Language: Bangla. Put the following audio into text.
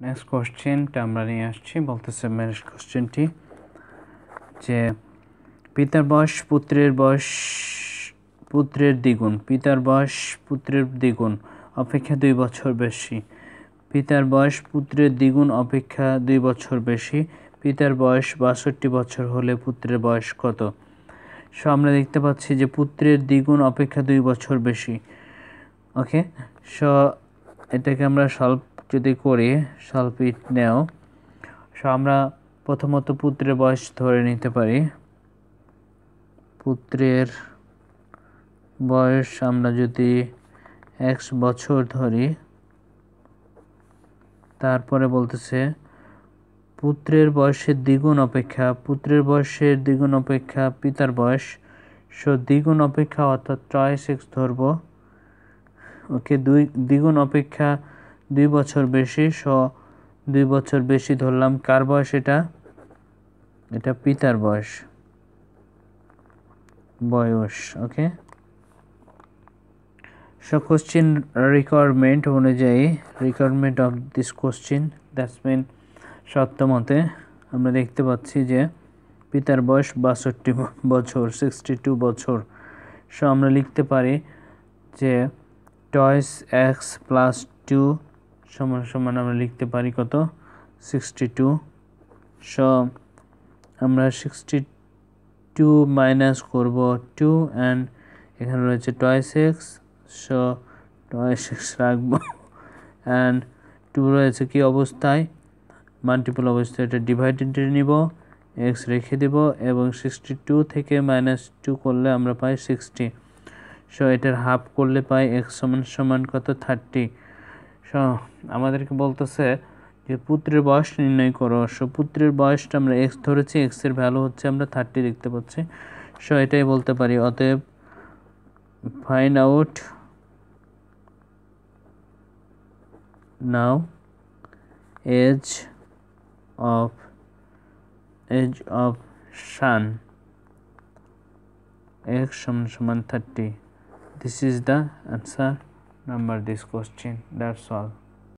নেক্সট কোশ্চেনটা আমরা নিয়ে আসছি। বলতেছে ম্যারেজ কোশ্চেনটি যে পিতার বয়স পুত্রের বয়স পুত্রের দ্বিগুণ, পিতার বয়স পুত্রের দ্বিগুণ, অপেক্ষা দুই বছর বেশি। পিতার বয়স পুত্রের দ্বিগুণ, অপেক্ষা দুই বছর বেশি। পিতার বয়স বাষট্টি বছর হলে পুত্রের বয়স কত? সো আমরা দেখতে পাচ্ছি যে পুত্রের দ্বিগুণ, অপেক্ষা দুই বছর বেশি। ওকে? সো এটাকে আমরা সলভ যদি করি সলভ ইট নেও। সো আমরা প্রথমত পুত্রের বয়স ধরে নিতে পারি। পুত্রের বয়স আমরা যদি এক্স বছর ধরি, তারপরে বলতেছে, পুত্রের বয়সের দ্বিগুণ অপেক্ষা, পুত্রের বয়সের দ্বিগুণ অপেক্ষা পিতার বয়স। সো দ্বিগুণ অপেক্ষা অর্থাৎ চয়েস এক্স ধরবো। ওকে, দুই, দ্বিগুণ অপেক্ষা দুই বছর বেশি, স, দুই বছর বেশি ধরলাম। কার বয়স এটা? এটা পিতার বয়স। বয়স, ওকে? সো কোশ্চিন রিকোয়ারমেন্ট অনুযায়ী requirement of this question that's mean সত্যমতে আমরা দেখতে পাচ্ছি যে পিতার বয়স বাষট্টি বছর সিক্সটি টু বছর। সো আমরা লিখতে পারি যে টয়েস এক্স প্লাস টু সমান সমান আমরা লিখতে পারি কত? সিক্সটি টু সো, আমরা সিক্সটি টু মাইনাস করব টু অ্যান্ড এখানে রয়েছে twice x so twice x রাখব। অ্যান্ড টু রয়েছে কি অবস্থায়? মাল্টিপল অবস্থায়, এটা ডিভাইডেড নিব। এক্স রেখে দেব এবং সিক্সটি টু থেকে মাইনাস টু করলে আমরা পাই সিক্সটি সো, এটার হাফ করলে পাই এক্স সমান সমান কত? থার্টি আমাদেরকে বলতেছে যে পুত্রের বয়স নির্ণয় করো। সো পুত্রের বয়সটা আমরা এক্স ধরেছি এক্সের ভ্যালু হচ্ছে আমরা থার্টি দেখতে পাচ্ছি সো এটাই বলতে পারি, অতএব find out now age of age of son x সমান সমান 30 this is the answer. Number this question that's all